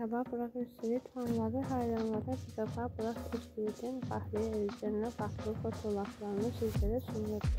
Merhaba, Burak Özçivit fanları hayranlara bir defa Burak Özçivit'in Bahriye Özcan'la farklı fotoğraflarını sizlere sunuyoruz.